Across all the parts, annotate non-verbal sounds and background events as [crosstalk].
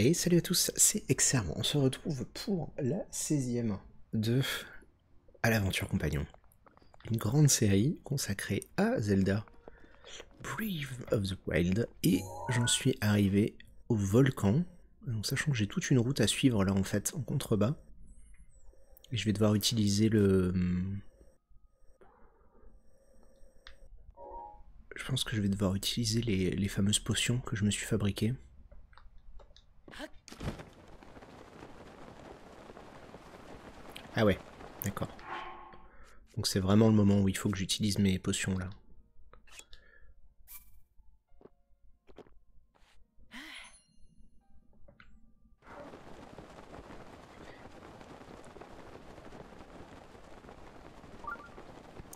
Hey, salut à tous, c'est Exerme. On se retrouve pour la 16e de À l'aventure compagnon. Une grande série consacrée à Zelda Breath of the Wild. Et j'en suis arrivé au volcan. Sachant que j'ai toute une route à suivre là en fait, en contrebas. Et je vais devoir utiliser le... Je pense que je vais devoir utiliser les fameuses potions que je me suis fabriquées. Ah ouais, d'accord. Donc c'est vraiment le moment où il faut que j'utilise mes potions là.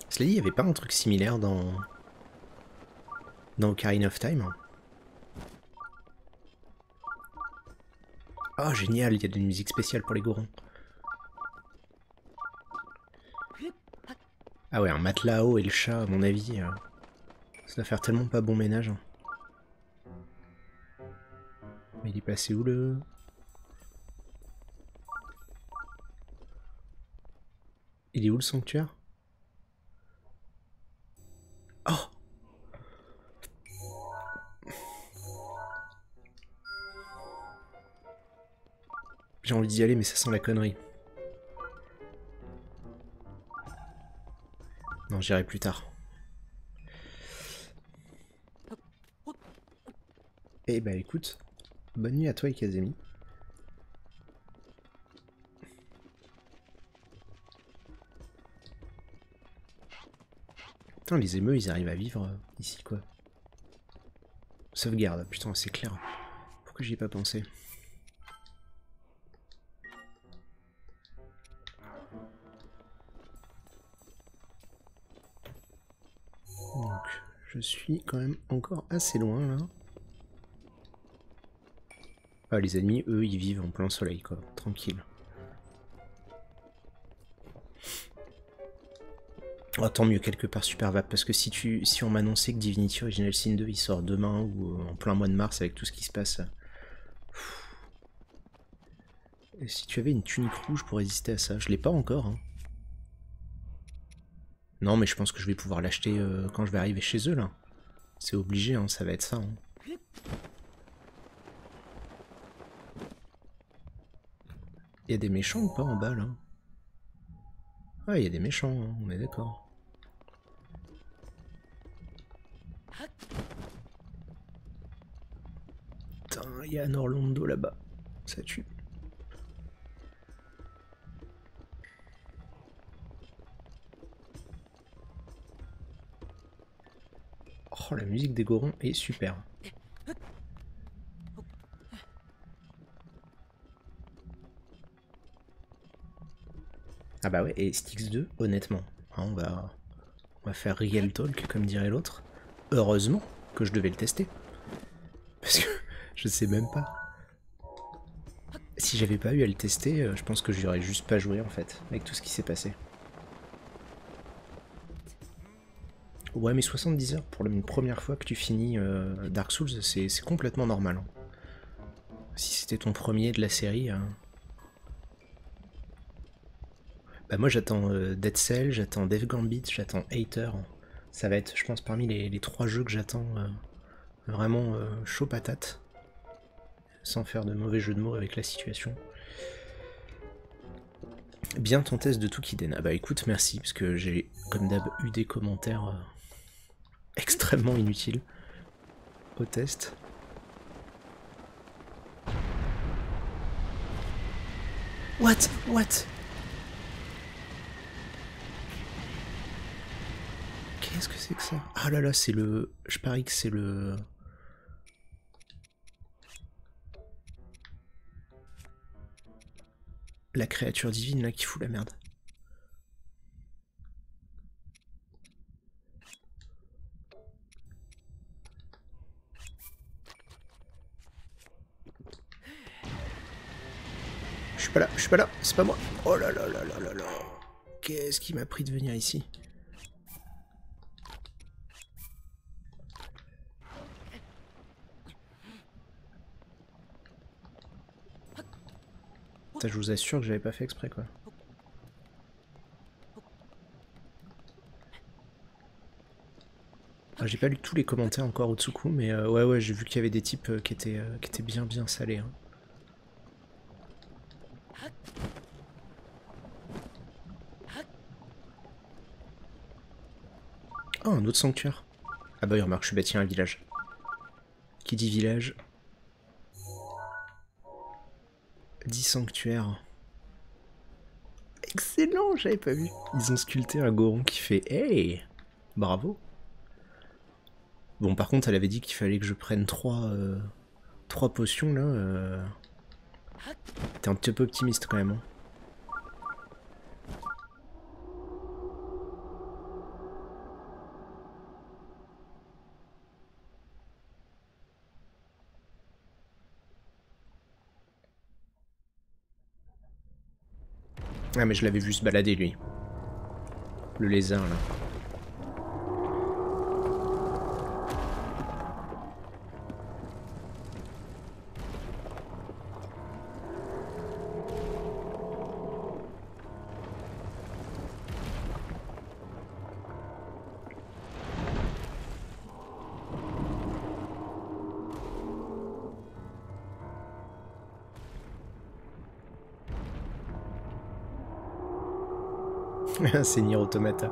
Cela il n'y avait pas un truc similaire dans... dans Ocarina of Time Oh génial, il y a de la musique spéciale pour les gorons. Ah ouais, un matelas haut et le chat, à mon avis, euh, ça doit faire tellement pas bon ménage. Hein. Mais il est placé où le... Il est où le sanctuaire? Oh J'ai envie d'y aller, mais ça sent la connerie. Non, j'irai plus tard. Eh bah écoute, bonne nuit à toi et Kazemi. Putain, les émeux, ils arrivent à vivre ici, quoi. Sauvegarde, putain, c'est clair. Pourquoi j'y ai pas pensé? Je suis quand même encore assez loin là. Ah, les ennemis, eux, ils vivent en plein soleil, quoi. Tranquille. Oh, tant mieux quelque part Super parce que si tu si on m'annonçait que Divinity Original Sin 2 il sort demain ou euh, en plein mois de mars avec tout ce qui se passe. Si tu avais une tunique rouge pour résister à ça, je l'ai pas encore. Hein. Non, mais je pense que je vais pouvoir l'acheter euh, quand je vais arriver chez eux, là. C'est obligé, hein, ça va être ça. Hein. Y a des méchants ou pas en bas, là? Ah, il y a des méchants, hein, on est d'accord. Putain, il y a un Orlando là-bas. Ça tue. Oh, la musique des Gorons est super. Ah bah ouais, et Styx 2, honnêtement, hein, on, va, on va faire real talk, comme dirait l'autre. Heureusement que je devais le tester. Parce que [laughs] je sais même pas. Si j'avais pas eu à le tester, euh, je pense que j'aurais juste pas joué en fait, avec tout ce qui s'est passé. Ouais, mais 70 heures pour une première fois que tu finis euh, Dark Souls, c'est complètement normal. Hein. Si c'était ton premier de la série... Hein. Bah moi j'attends euh, Dead Cell, j'attends Dev Gambit, j'attends Hater. Ça va être, je pense, parmi les, trois jeux que j'attends euh, vraiment chaud patate. Sans faire de mauvais jeu de mots avec la situation. Bien ton test de Tukiden. Ah bah écoute, merci, parce que j'ai, comme d'hab, eu des commentaires extrêmement inutile au test. What? What? Qu'est-ce que c'est que ça? Ah là là, c'est le... Je parie que c'est le... La créature divine là qui fout la merde. Suis pas là, je suis pas là, c'est pas moi. Oh là là là là là là. Qu'est-ce qui m'a pris de venir ici? Putain, je vous assure que j'avais pas fait exprès quoi. Ah, j'ai pas lu tous les commentaires encore au Tsuku, mais euh, ouais ouais j'ai vu qu'il y avait des types euh, qui, étaient, euh, qui étaient bien bien salés. Hein. Oh, un autre sanctuaire? Ah bah oui, remarque, je suis bâti un village. Qui dit village 10 sanctuaires. Excellent, j'avais pas vu. Ils ont sculpté un goron qui fait Hey Bravo Bon, par contre, elle avait dit qu'il fallait que je prenne 3, euh, potions, là. Euh... T'es un petit peu optimiste, quand même. Hein. Ah mais je l'avais vu se balader lui. Le lézard là. C'est Nier Automata.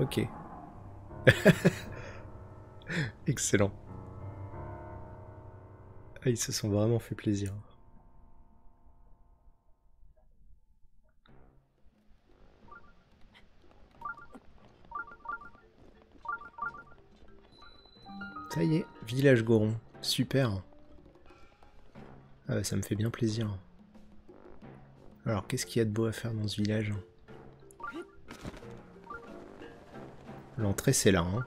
Ok. [laughs] Excellent. Ah, ils se sont vraiment fait plaisir. Ça y est, village Goron. Super. Ah ça me fait bien plaisir. Alors, qu'est-ce qu'il y a de beau à faire dans ce village L'entrée, c'est là. Hein.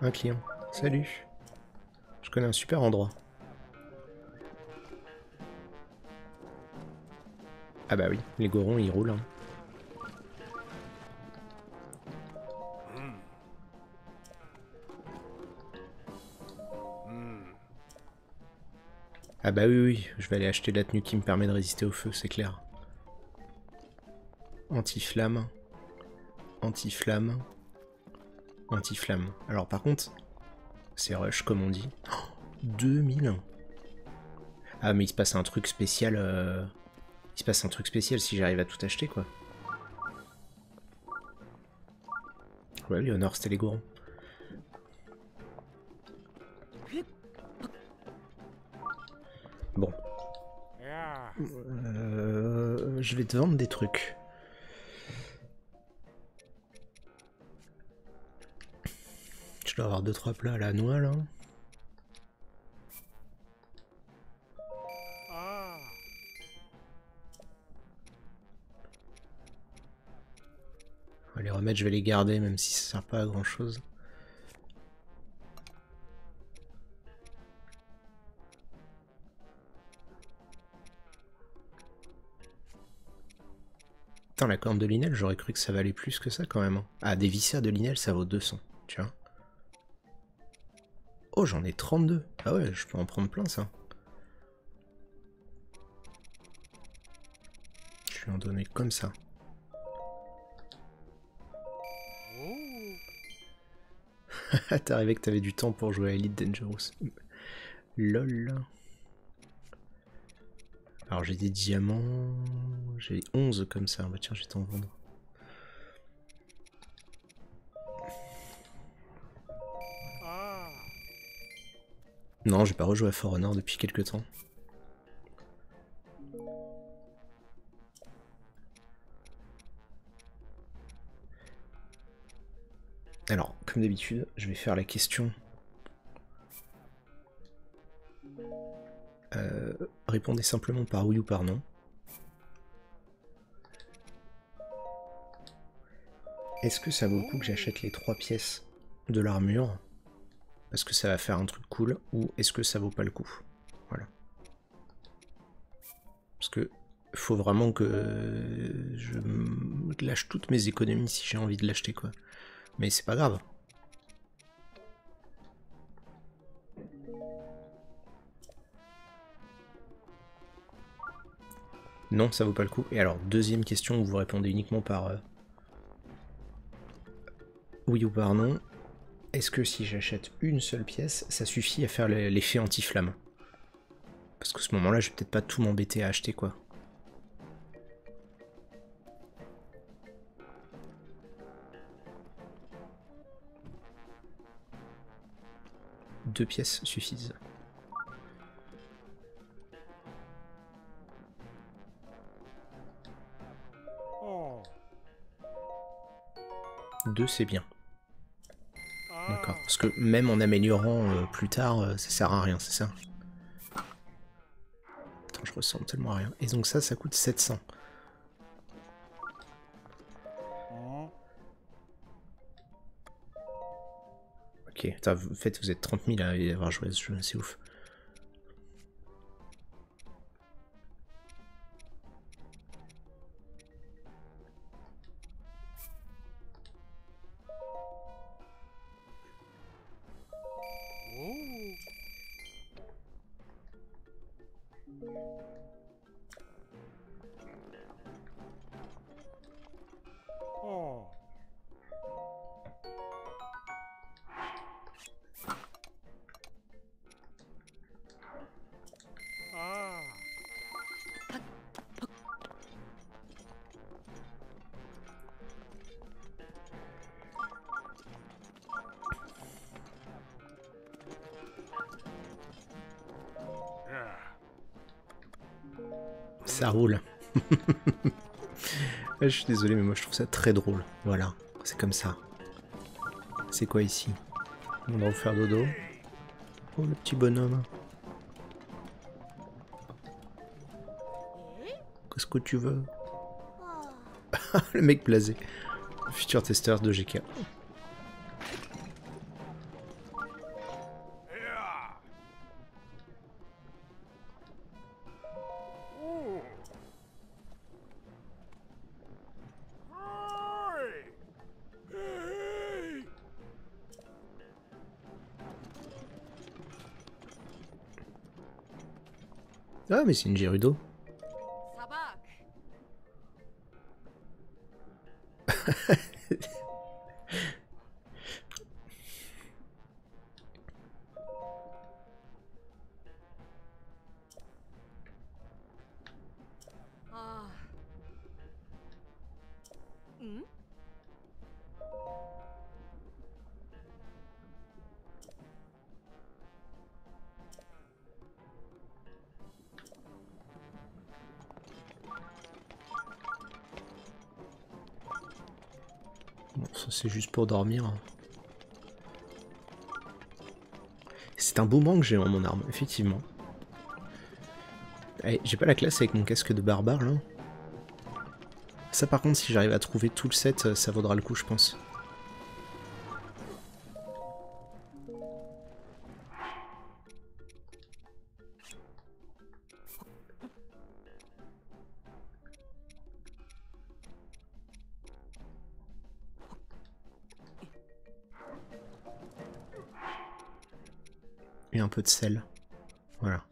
Un client. Salut. Je connais un super endroit. Ah bah oui, les gorons, ils roulent. Hein. Ah bah oui, oui, je vais aller acheter la tenue qui me permet de résister au feu, c'est clair. Anti-flamme. Anti-flamme. Anti-flamme. Alors par contre, c'est rush comme on dit. [gasps] 2000 Ah mais il se passe un truc spécial... Euh, il se passe un truc spécial si j'arrive à tout acheter quoi. Ouais, Léonore, c'était les gourons. Je vais te vendre des trucs. Je dois avoir 2-3 plats à la noix là. les remettre, je vais les garder même si ça sert pas à grand chose. La corne de Linel, j'aurais cru que ça valait plus que ça quand même. Hein. Ah, des viscères de Linel, ça vaut 200, tu vois. Oh, j'en ai 32. Ah ouais, je peux en prendre plein, ça. Je vais en donner comme ça. [laughs] Arrivé que t'avais du temps pour jouer à Elite Dangerous. LOL. Alors j'ai des diamants... J'ai 11 comme ça. Bah tiens, je vais t'en vendre. Non, j'ai pas rejoué à For Honor depuis quelques temps. Alors, comme d'habitude, je vais faire la question Euh, répondez simplement par oui ou par non. Est-ce que ça vaut le coup que j'achète les trois pièces de l'armure? Parce que ça va faire un truc cool. Ou est-ce que ça vaut pas le coup? Voilà. Parce que faut vraiment que je lâche toutes mes économies si j'ai envie de l'acheter quoi. Mais c'est pas grave. Non, ça vaut pas le coup. Et alors, deuxième question où vous répondez uniquement par euh, oui ou par non. Est-ce que si j'achète une seule pièce, ça suffit à faire l'effet anti-flamme? Parce que ce moment-là, je vais peut-être pas tout m'embêter à acheter quoi. Deux pièces suffisent. Deux, c'est bien. D'accord. Parce que même en améliorant euh, plus tard, euh, ça sert à rien, c'est ça? Attends, je ressemble tellement à rien. Et donc ça, ça coûte 700. Ok, attends, en fait, vous êtes 30 000 à avoir joué ce jeu, c'est ouf. Ça roule. [laughs] je suis désolé, mais moi je trouve ça très drôle. Voilà, c'est comme ça. C'est quoi ici? On va vous faire dodo. Oh, le petit bonhomme. Qu'est-ce que tu veux? [laughs] Le mec blasé. Futur testeur de GK. Ah, mais c'est une Gerudo. C'est juste pour dormir. C'est un beau manque j'ai en mon arme, effectivement. Eh, j'ai pas la classe avec mon casque de barbare là. Ça par contre si j'arrive à trouver tout le set, ça vaudra le coup je pense. Peu de sel. Voilà.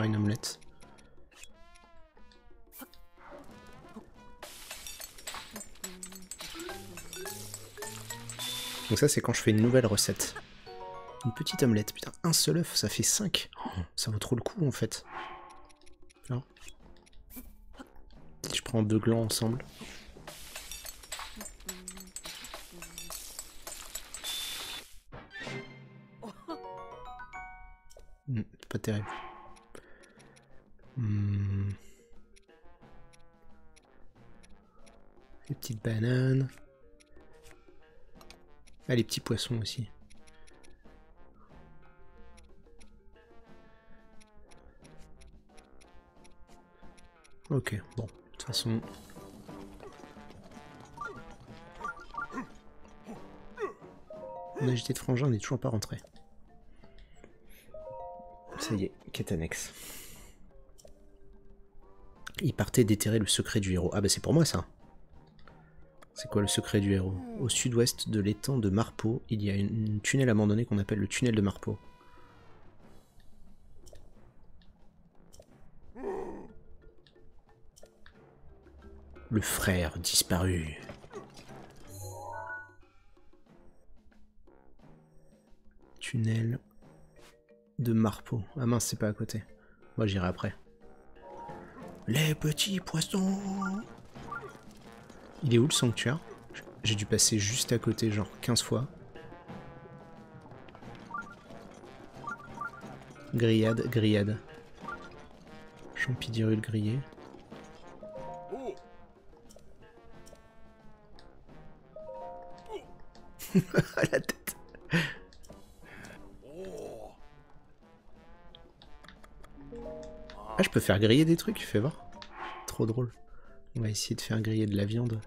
Une omelette. Donc ça c'est quand je fais une nouvelle recette. Une petite omelette, putain, un seul œuf, ça fait 5. ça vaut trop le coup en fait. Je prends deux glands ensemble. pas terrible. Les petites bananes. Ah, les petits poissons aussi. Ok, bon, de toute façon... On a jeté de frangin, on n'est toujours pas rentré. Ça y est, quête annexe. Il partait déterrer le secret du héros. Ah bah c'est pour moi ça. C'est quoi le secret du héros? Au sud-ouest de l'étang de Marpeau, il y a une tunnel abandonnée qu'on appelle le tunnel de Marpeau. Le frère disparu. Tunnel de Marpeau. Ah mince, c'est pas à côté. Moi j'irai après. Les petits poissons Il est où le sanctuaire? J'ai dû passer juste à côté, genre 15 fois. Grillade, grillade. Champidirule grillé. [laughs] La tête. Ah, je peux faire griller des trucs, fais voir. Trop drôle. On va essayer de faire griller de la viande.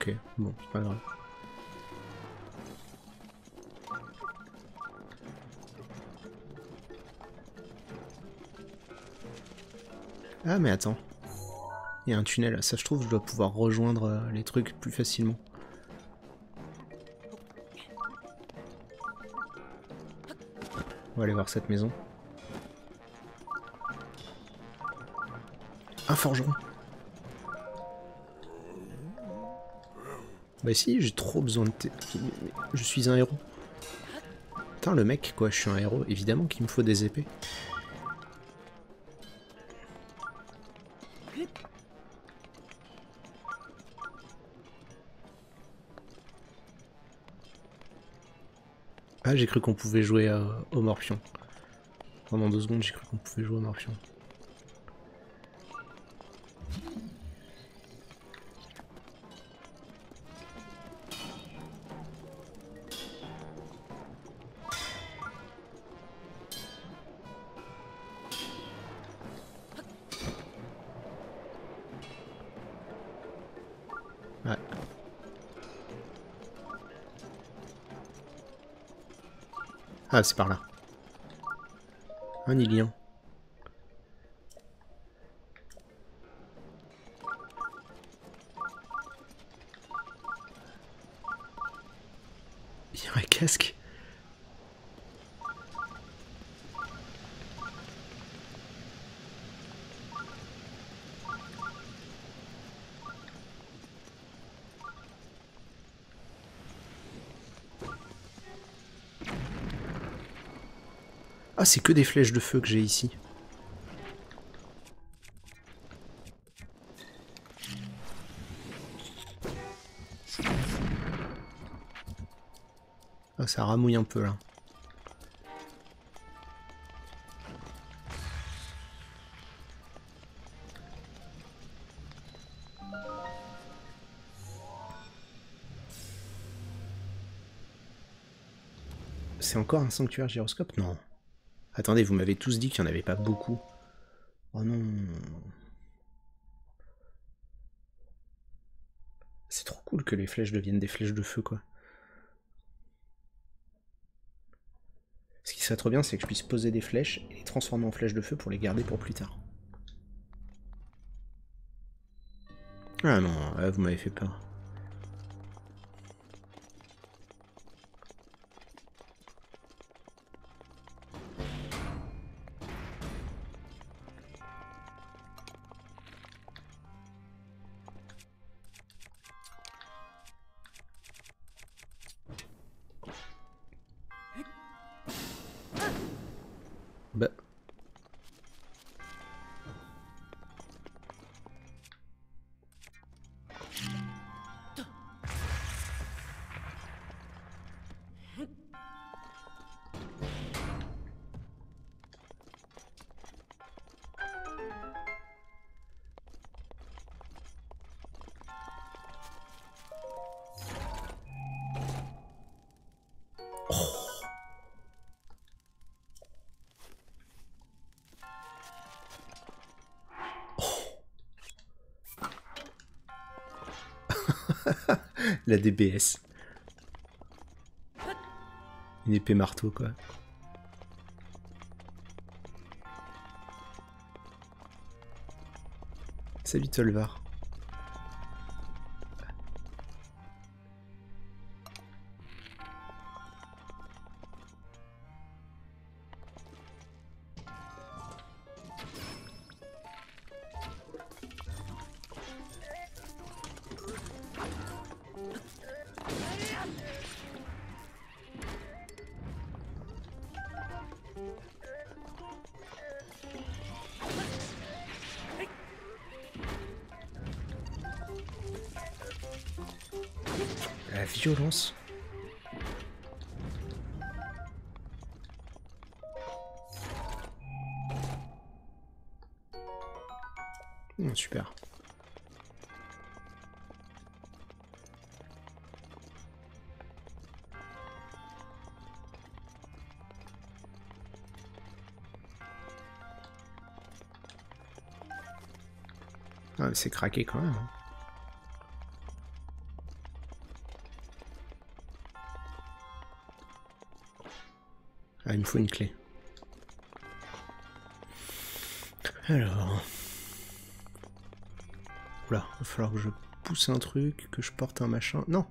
Ok, bon, c'est pas grave. Ah mais attends. Il y a un tunnel, ça je trouve, je dois pouvoir rejoindre euh, les trucs plus facilement. On va aller voir cette maison. Un forgeron. Bah si, j'ai trop besoin de... Je suis un héros. Putain, le mec, quoi, je suis un héros. Évidemment qu'il me faut des épées. Ah, j'ai cru qu'on pouvait jouer euh, au morpion. Pendant deux secondes, j'ai cru qu'on pouvait jouer au morpion. Ah, c'est par là. Un Ilian. Ah, c'est que des flèches de feu que j'ai ici. Ah, ça ramouille un peu là. C'est encore un sanctuaire gyroscope? Non. Attendez, vous m'avez tous dit qu'il n'y en avait pas beaucoup. Oh non. C'est trop cool que les flèches deviennent des flèches de feu, quoi. Ce qui serait trop bien, c'est que je puisse poser des flèches et les transformer en flèches de feu pour les garder pour plus tard. Ah non, vous m'avez fait peur. [laughs] La DBS. Une épée marteau, quoi. Salut Tolvar. C'est craqué quand même. hein. Ah, il me faut une clé. Alors. Oula, va falloir que je pousse un truc, que je porte un machin. Non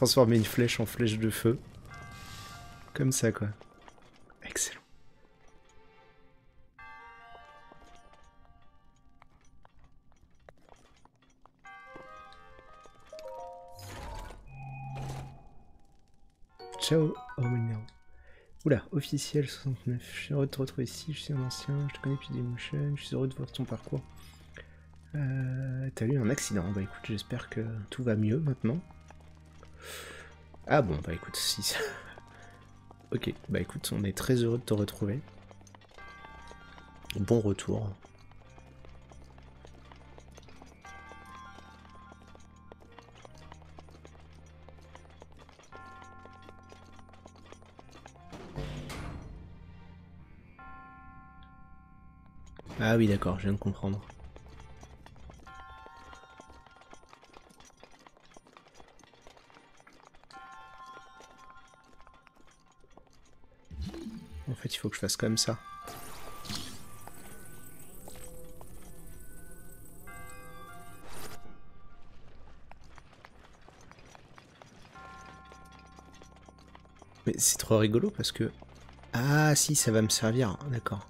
transformer une flèche en flèche de feu. Comme ça, quoi. Excellent. Ciao, oh. Oula, officiel 69. Je suis heureux de te retrouver ici, je suis un ancien, je te connais depuis Dailymotion, je suis heureux de voir ton parcours. Euh, T'as eu un accident, bah écoute, j'espère que tout va mieux maintenant. Ah bon, bah écoute, si ça... [laughs] ok, bah écoute, on est très heureux de te retrouver. Bon retour. Ah oui, d'accord, je viens de comprendre. Faut que je fasse comme ça. Mais c'est trop rigolo parce que... Ah si, ça va me servir, d'accord.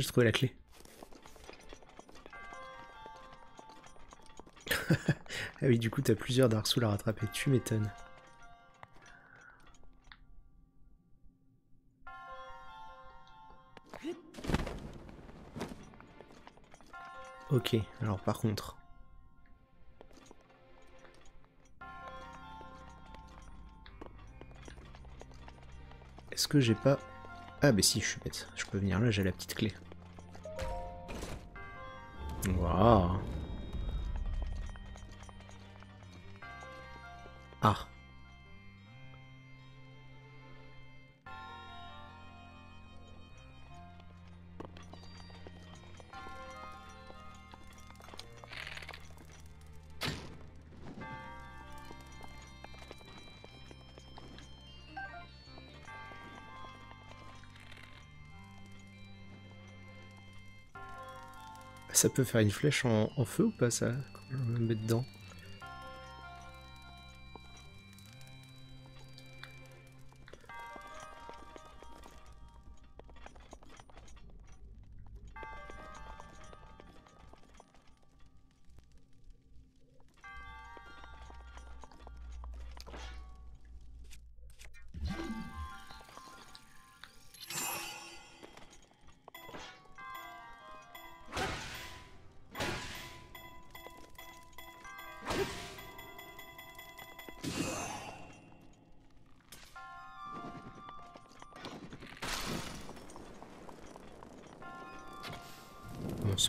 J'ai trouvé la clé. [laughs] ah oui, du coup, t'as plusieurs Dark Souls à rattraper. Tu m'étonnes. Ok, alors par contre... Est-ce que j'ai pas... Ah bah si, je suis bête. Je peux venir là, j'ai la petite clé. Waouh Ah. Ça peut faire une flèche en, feu ou pas ça Je vais me mettre dedans?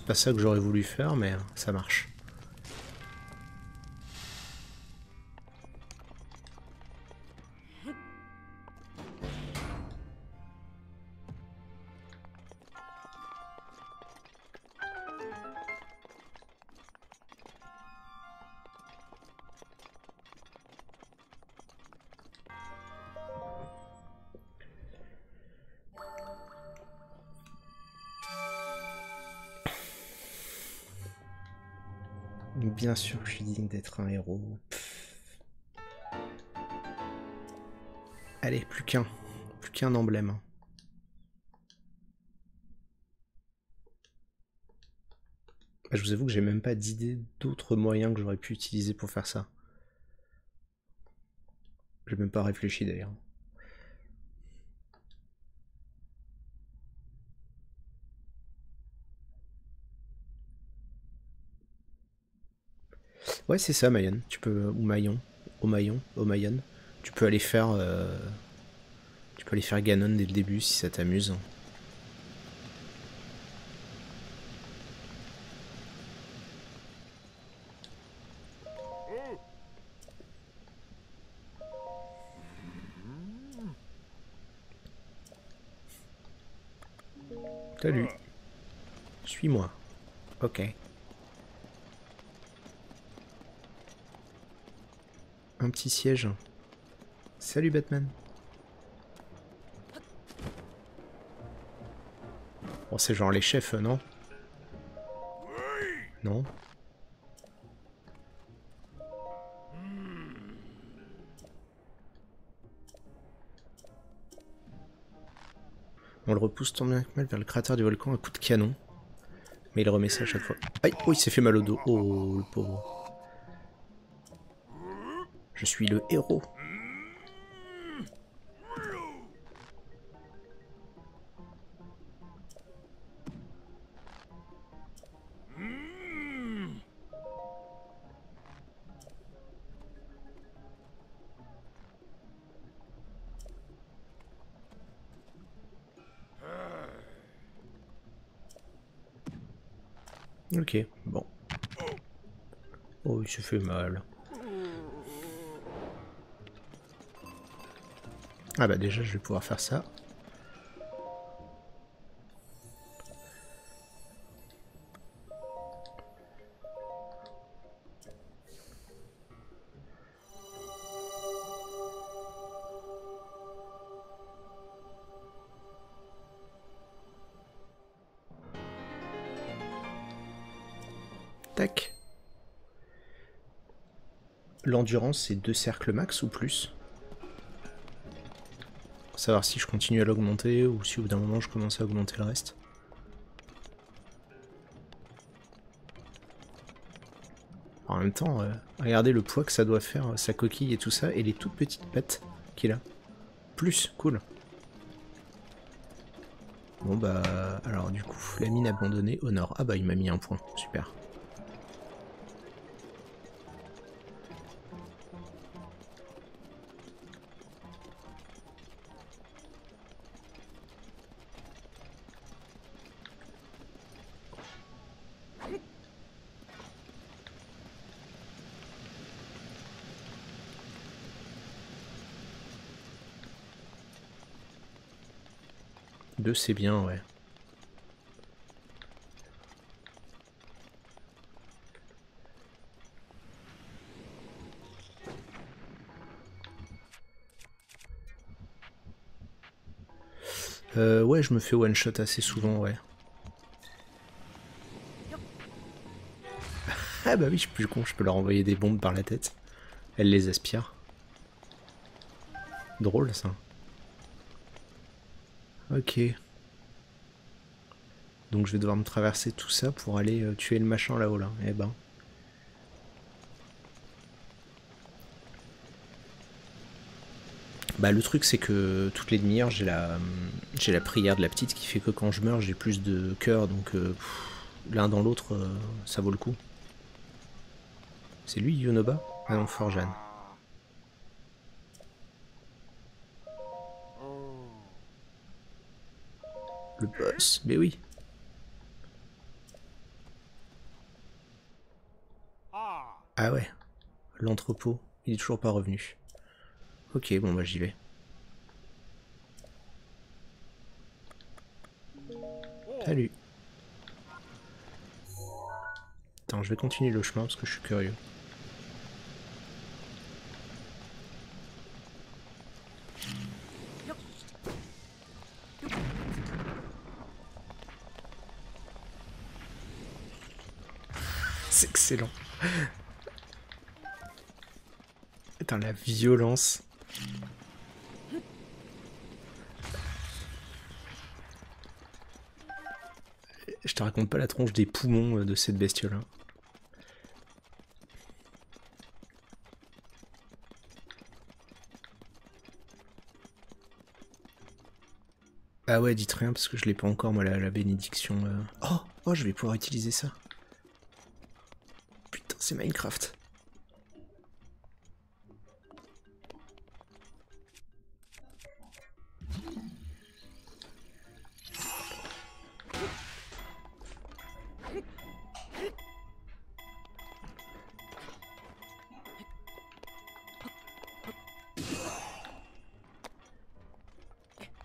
Pas ça que j'aurais voulu faire, mais ça marche. Bien sûr je suis digne d'être un héros. Allez, plus qu'un. Plus qu'un emblème. Bah, je vous avoue que j'ai même pas d'idée d'autres moyens que j'aurais pu utiliser pour faire ça. J'ai même pas réfléchi d'ailleurs. Ouais, c'est ça, Mayon. Tu peux ou Mayon, au Mayon, au Mayon. Tu peux aller faire, euh, tu peux aller faire Ganon dès le début si ça t'amuse. Salut. Suis-moi. Ok. Un petit siège. Salut Batman. Bon, c'est genre les chefs, non? Non? On le repousse tant bien que mal vers le cratère du volcan à coup de canon. Mais il remet ça à chaque fois. Aïe Oh, il s'est fait mal au dos. Oh, le pauvre. Je suis le héros. Ok, bon. Oh, il se fait mal. Ah bah déjà je vais pouvoir faire ça. Tac. L'endurance c'est deux cercles max ou plus? Savoir si je continue à l'augmenter ou si au bout d'un moment je commence à augmenter le reste. En même temps, euh, regardez le poids que ça doit faire, sa coquille et tout ça, et les toutes petites pattes qu'il a. Plus, cool. Bon bah, alors du coup, la mine abandonnée au nord. Ah bah il m'a mis un point, super. C'est bien, ouais. Euh, ouais, je me fais one shot assez souvent, ouais. [laughs] Ah bah oui, je suis plus con, je peux leur envoyer des bombes par la tête. Elle les aspire. Drôle ça. Ok. Donc je vais devoir me traverser tout ça pour aller euh, tuer le machin là-haut là. Eh ben. Bah le truc c'est que toutes les demi-heures j'ai la j'ai la prière de la petite qui fait que quand je meurs j'ai plus de cœur donc euh, l'un dans l'autre euh, ça vaut le coup. C'est lui Yonoba? Ah non Forjan. Le boss, mais oui. Ah ouais, l'entrepôt, il est toujours pas revenu. Ok, bon bah j'y vais. Salut. Attends, je vais continuer le chemin parce que je suis curieux. C'est excellent. Attends, la violence. Je te raconte pas la tronche des poumons de cette bestiole. Hein. Ah ouais, dites rien parce que je l'ai pas encore moi la, bénédiction. Euh. Oh, oh, je vais pouvoir utiliser ça. C'est Minecraft.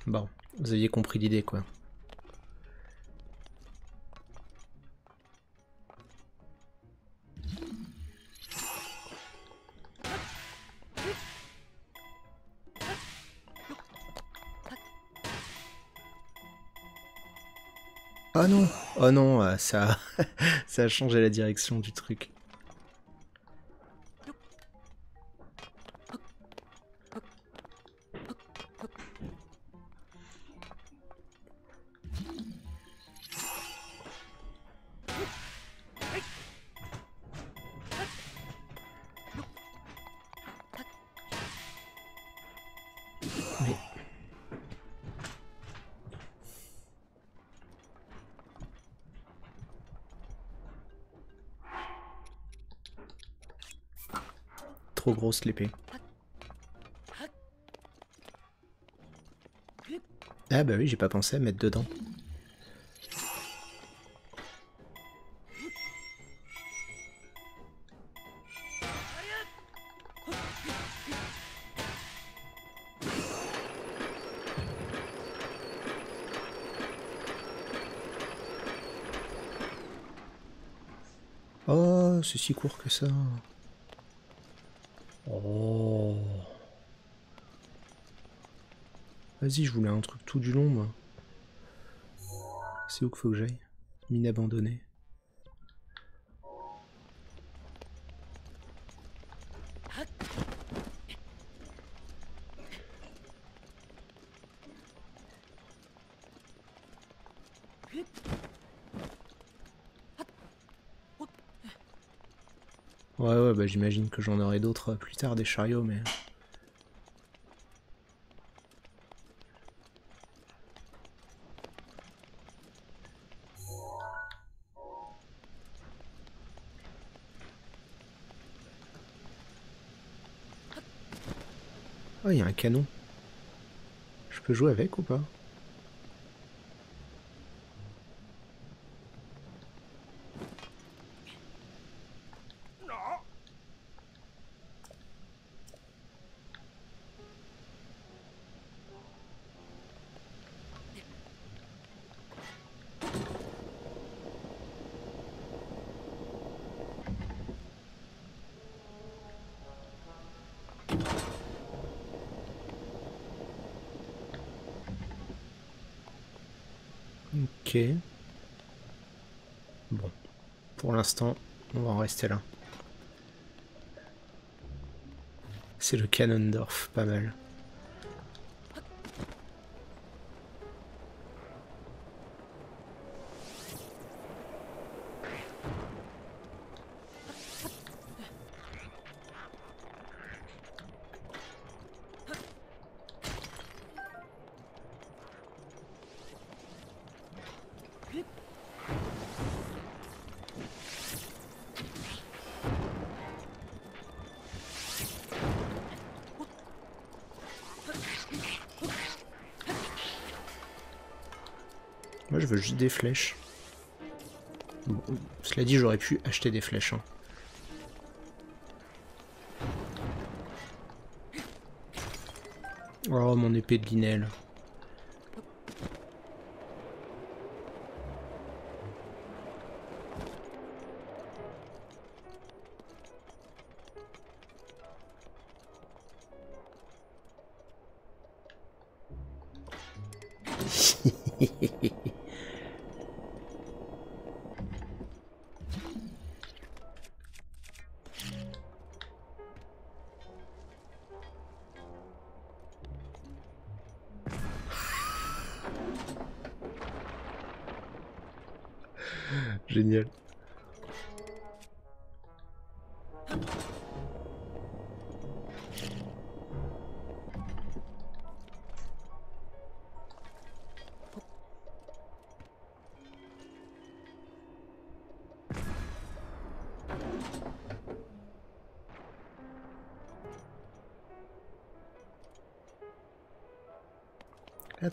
Bon, vous aviez compris l'idée quoi. Oh non, euh, ça, [laughs] ça a changé la direction du truc. L'épée. Ah bah oui, j'ai pas pensé à mettre dedans. Oh, c'est si court que ça. Oh. Vas-y, je voulais un truc tout du long, moi. C'est où qu'il faut que j'aille? Mine abandonnée. Bah j'imagine que j'en aurai d'autres plus tard, des chariots, mais... Oh, il y a un canon. Je peux jouer avec ou pas? Bon. Pour l'instant, on va en rester là. C'est le Canondorf, pas mal. Des flèches. cela dit, j'aurais pu acheter des flèches. Hein. Oh, mon épée de Linel. [laughs]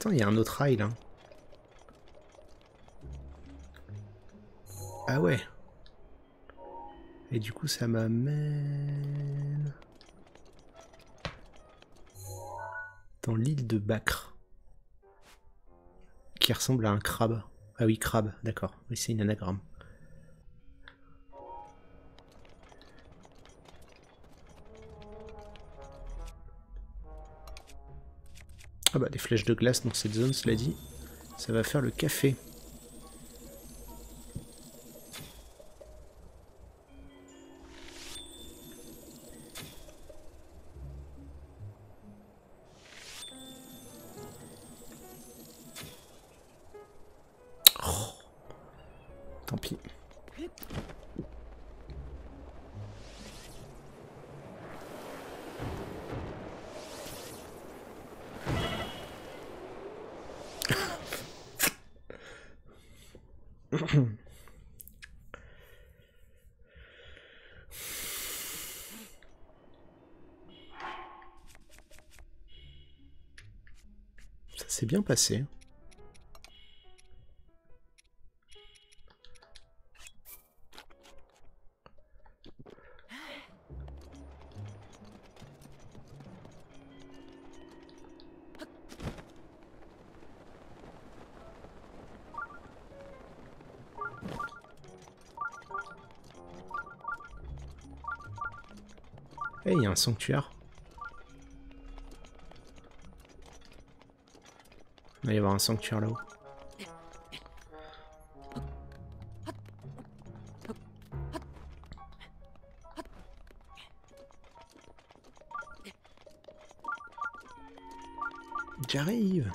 Attends, il y a un autre rail là. Ah ouais. Et du coup, ça m'amène... Dans l'île de Bacre. Qui ressemble à un crabe. Ah oui, crabe, d'accord. Oui, c'est une anagramme. Ah bah des flèches de glace dans cette zone, cela dit. Ça va faire le café. Bien passé. Eh, il y a un sanctuaire. Un sanctuaire là-haut. J'arrive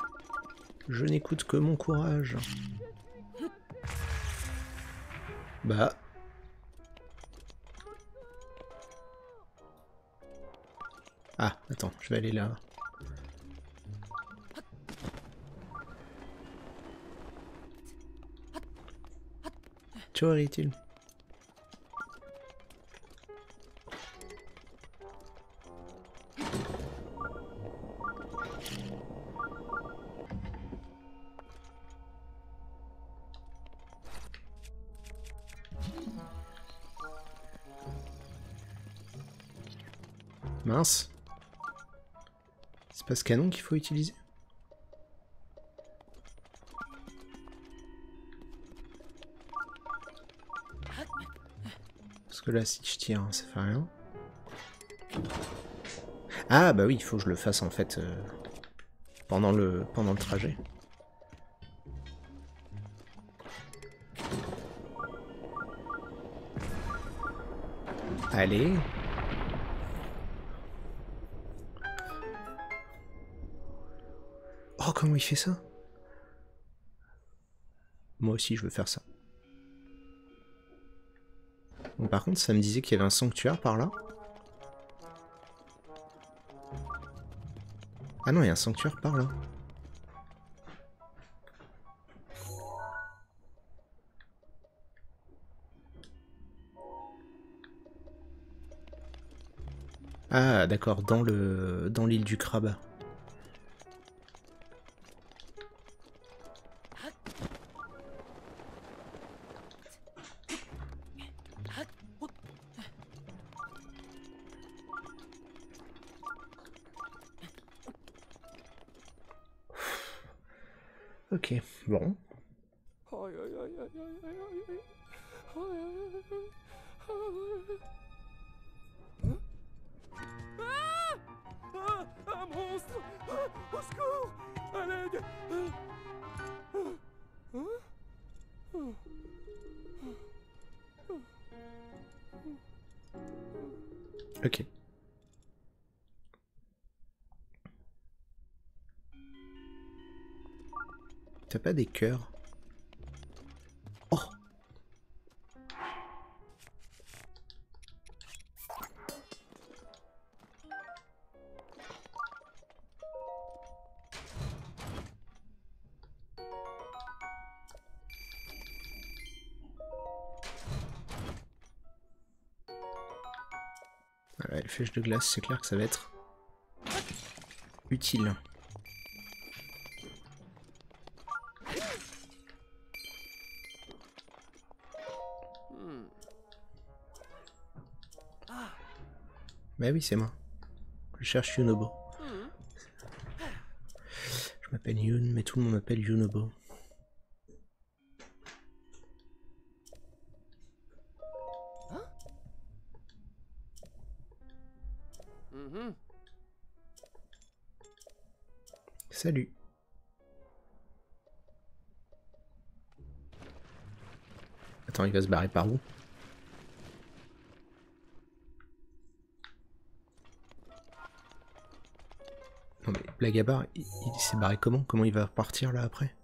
Je n'écoute que mon courage. Bah, Ah, attends, je vais aller là. Vois, il Mince. C'est pas ce canon qu'il faut utiliser que là, si je tire, ça fait rien. Ah bah oui, il faut que je le fasse en fait euh, pendant, le, pendant le trajet. Allez. Oh, comment il fait ça? Moi aussi, je veux faire ça. Par contre, ça me disait qu'il y avait un sanctuaire par là. Ah non, il y a un sanctuaire par là. Ah, d'accord, dans le dans l'île du crabe. Des cœurs Oh Voilà, les flèches de glace, c'est clair que ça va être utile. Bah oui, c'est moi. Je cherche Yunobo. Je m'appelle Yun, mais tout le monde m'appelle Yunobo. Salut. Attends, il va se barrer par où? Blague à il, il s'est barré comment? Comment il va repartir là après?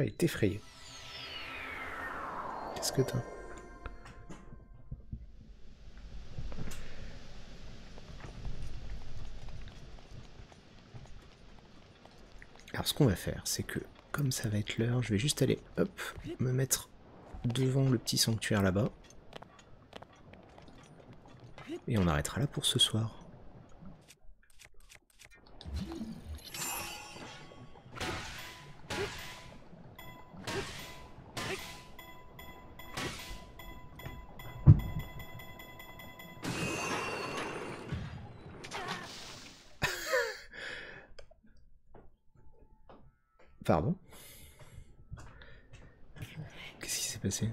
Chat est effrayé. Qu'est-ce que t'as? Alors ce qu'on va faire, c'est que comme ça va être l'heure, je vais juste aller, hop, me mettre devant le petit sanctuaire là-bas. Et on arrêtera là pour ce soir. Pardon Qu'est-ce qui s'est passé?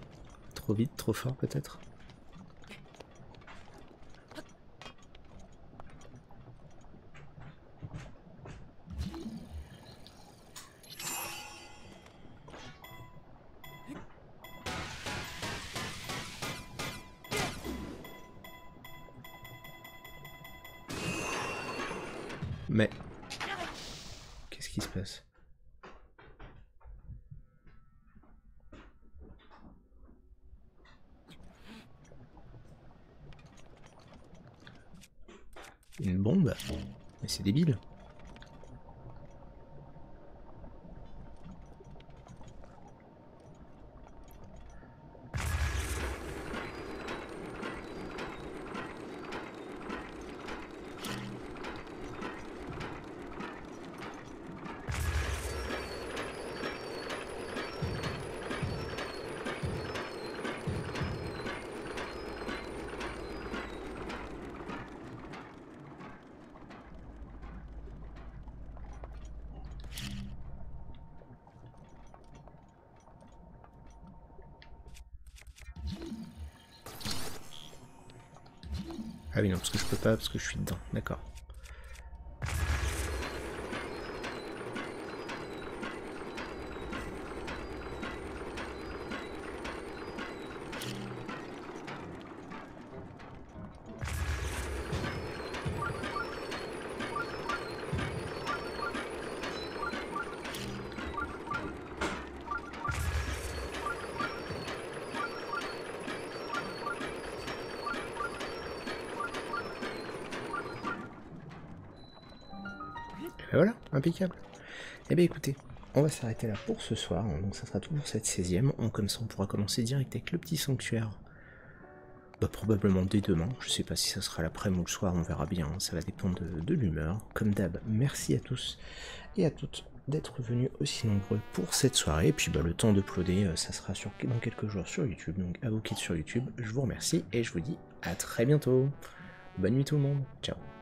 Trop vite, trop fort peut-être? Ah oui, non, parce que je peux pas, parce que je suis dedans. D'accord. Impeccable. Eh bien écoutez, on va s'arrêter là pour ce soir, hein. donc ça sera tout pour cette 16ème. On, comme ça on pourra commencer direct avec le petit sanctuaire. Bah, probablement dès demain, je sais pas si ça sera l'après-midi ou le soir, on verra bien, hein. ça va dépendre de, l'humeur. Comme d'hab, merci à tous et à toutes d'être venus aussi nombreux pour cette soirée. Et puis bah, le temps de euh, ça sera sur, dans quelques jours sur YouTube, donc à vous qui sur YouTube, je vous remercie et je vous dis à très bientôt. Bonne nuit tout le monde, ciao